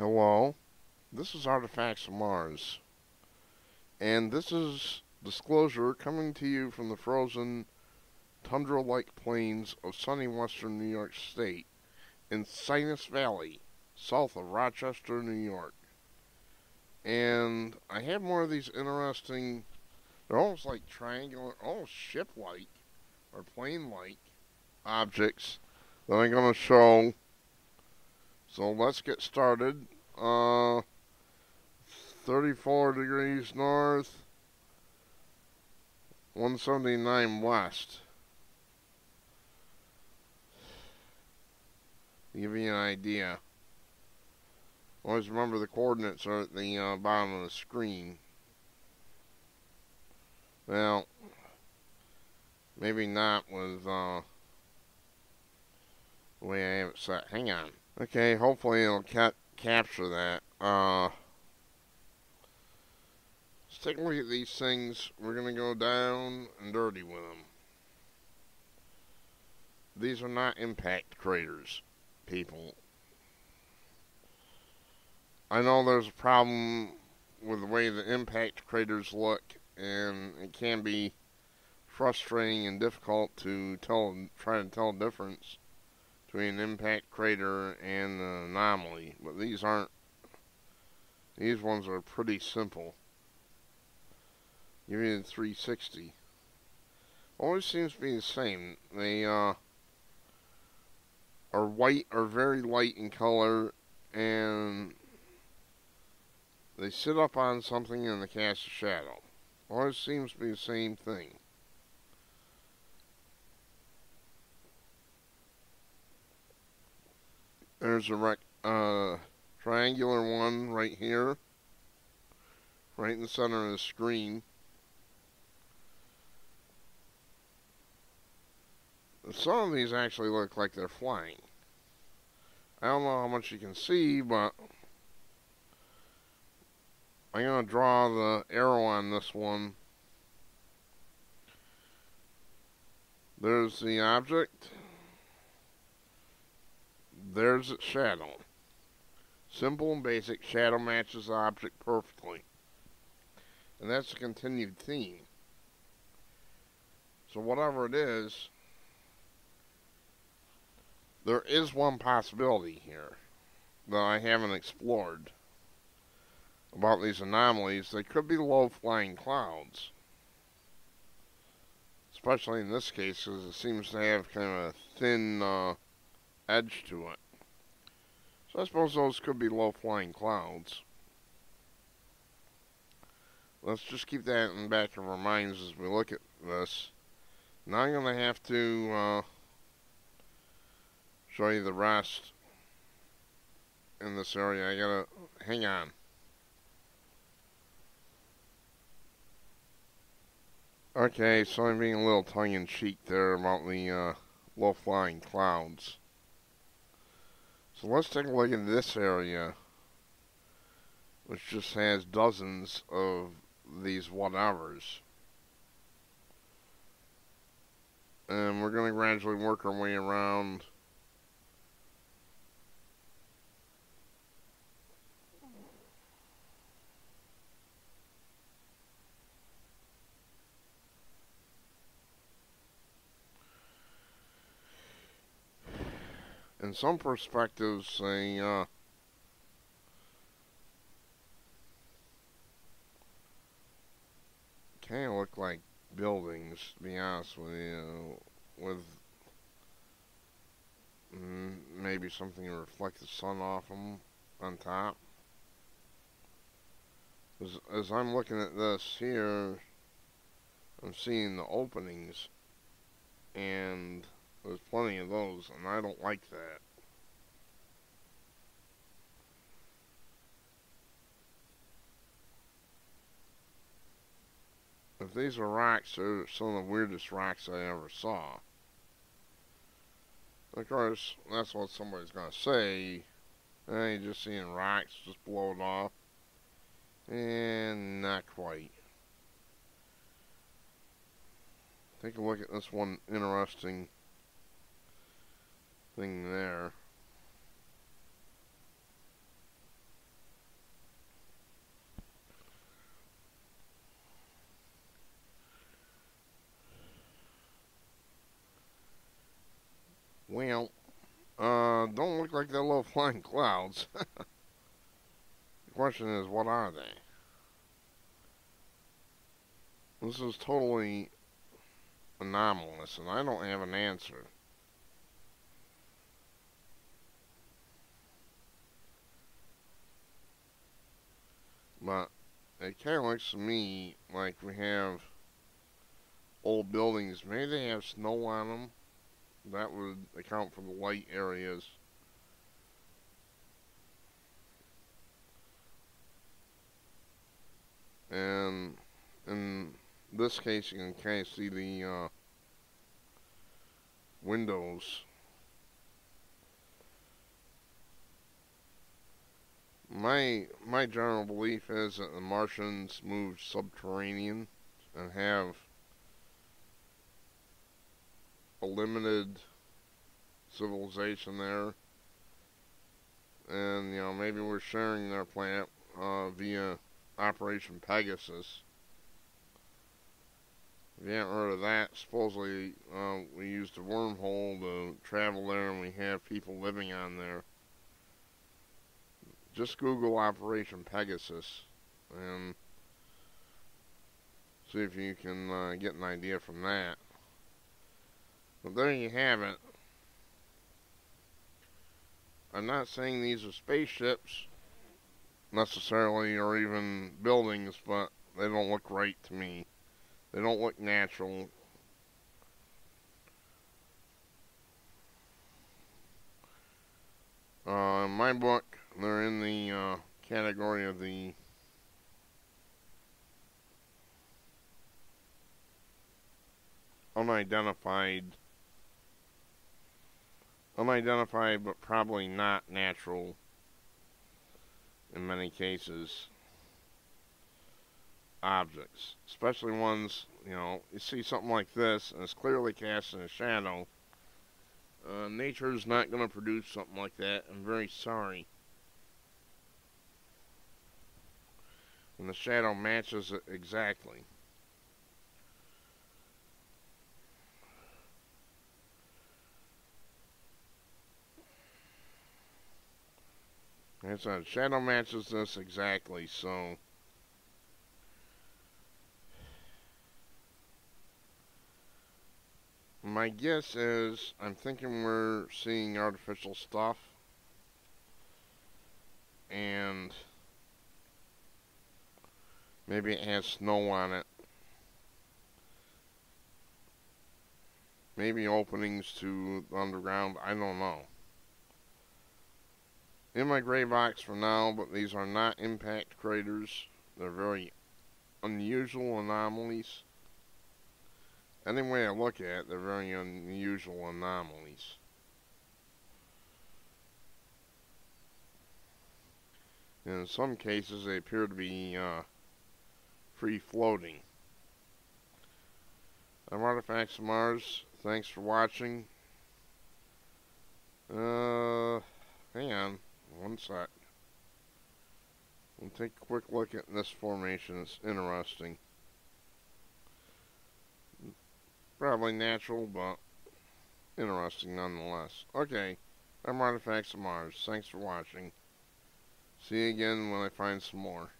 Hello, this is Artifacts of Mars, and this is Disclosure coming to you from the frozen tundra-like plains of sunny western New York State in Sinus Valley, south of Rochester, New York. And I have more of these interesting, they're almost like triangular, almost ship-like or plane-like objects that I'm going to show so let's get started. Uh, 34 degrees north, 179 west. Give you an idea. Always remember the coordinates are at the uh, bottom of the screen. Well, maybe not with uh, the way I have it set. Hang on. Okay, hopefully it'll ca capture that. Uh, let's take a look at these things. We're going to go down and dirty with them. These are not impact craters, people. I know there's a problem with the way the impact craters look, and it can be frustrating and difficult to tell, try to tell the difference between impact crater and an anomaly, but these aren't. These ones are pretty simple. Me the 360. Always seems to be the same. They uh, are white or very light in color, and they sit up on something and they cast a shadow. Always seems to be the same thing. There's a uh, triangular one right here, right in the center of the screen. Some of these actually look like they're flying. I don't know how much you can see, but I'm going to draw the arrow on this one. There's the object there's its shadow. Simple and basic, shadow matches the object perfectly. And that's a continued theme. So whatever it is, there is one possibility here that I haven't explored about these anomalies. They could be low-flying clouds. Especially in this case, because it seems to have kind of a thin uh, edge to it. So I suppose those could be low-flying clouds. Let's just keep that in the back of our minds as we look at this. Now I'm going to have to uh, show you the rest in this area. I gotta hang on. Okay, so I'm being a little tongue-in-cheek there about the uh, low-flying clouds. So let's take a look at this area, which just has dozens of these whatevers. And we're going to gradually work our way around in some perspectives, they uh, kind of look like buildings, to be honest with you, with maybe something to reflect the sun off them on top. As, as I'm looking at this here, I'm seeing the openings, and there's plenty of those, and I don't like that. If these are rocks, they're some of the weirdest rocks I ever saw. Of course, that's what somebody's going to say. Eh, you're just seeing rocks just blow it off. And not quite. Take a look at this one interesting thing there. Well, uh, don't look like they're low flying clouds. the question is, what are they? This is totally anomalous, and I don't have an answer. It kind of looks to me like we have old buildings. Maybe they have snow on them. That would account for the light areas. And in this case, you can kind of see the uh, windows My my general belief is that the Martians moved subterranean and have a limited civilization there. And, you know, maybe we're sharing their planet uh, via Operation Pegasus. If you haven't heard of that, supposedly uh, we used a wormhole to travel there and we have people living on there just Google Operation Pegasus and see if you can uh, get an idea from that. But there you have it. I'm not saying these are spaceships necessarily or even buildings, but they don't look right to me. They don't look natural. Uh, in my book, they're in the uh, category of the unidentified unidentified but probably not natural in many cases objects. Especially ones you know you see something like this and it's clearly cast in a shadow. Uh, nature's not going to produce something like that. I'm very sorry and the shadow matches it exactly. Like I said, shadow matches this exactly, so... My guess is, I'm thinking we're seeing artificial stuff. And... Maybe it has snow on it. Maybe openings to the underground. I don't know. In my gray box for now, but these are not impact craters. They're very unusual anomalies. Any way I look at it, they're very unusual anomalies. in some cases, they appear to be uh, free floating. I'm Artifacts of Mars. Thanks for watching. Uh, hang on. One sec. We'll take a quick look at this formation. It's interesting. Probably natural, but interesting nonetheless. Okay. I'm Artifacts of Mars. Thanks for watching. See you again when I find some more.